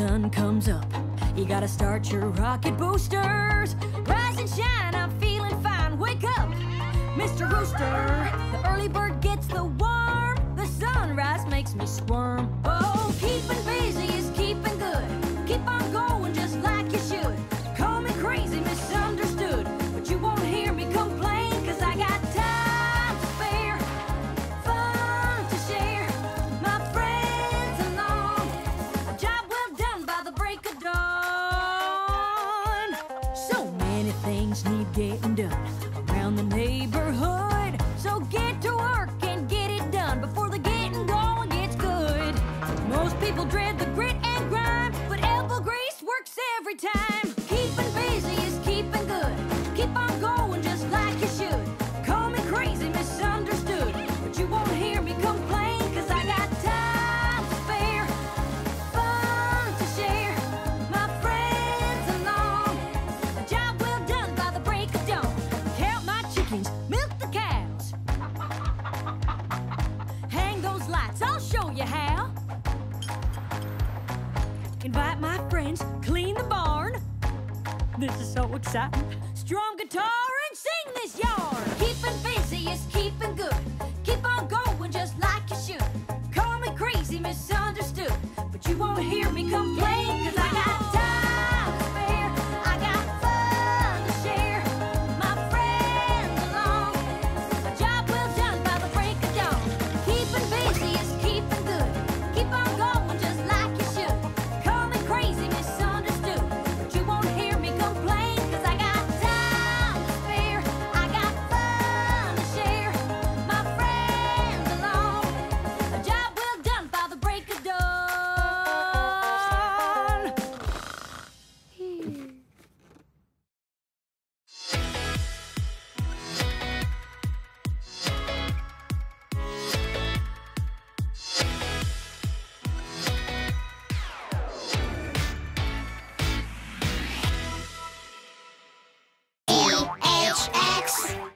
sun comes up, you gotta start your rocket boosters. Rise and shine, I'm feeling fine. Wake up, Mr. Rooster. The early bird gets the worm. The sunrise makes me squirm. Getting done around the neighborhood. So get to work and get it done before the getting going gets good. Most people dread the grit and grind, but elbow grease works every time. Milk the cows. Hang those lights, I'll show you how. Invite my friends, clean the barn. This is so exciting. Strum guitar and sing this yarn. Keeping busy is keeping good. Keep on going just like you should. Call me crazy, misunderstood. But you won't hear me complain, Six.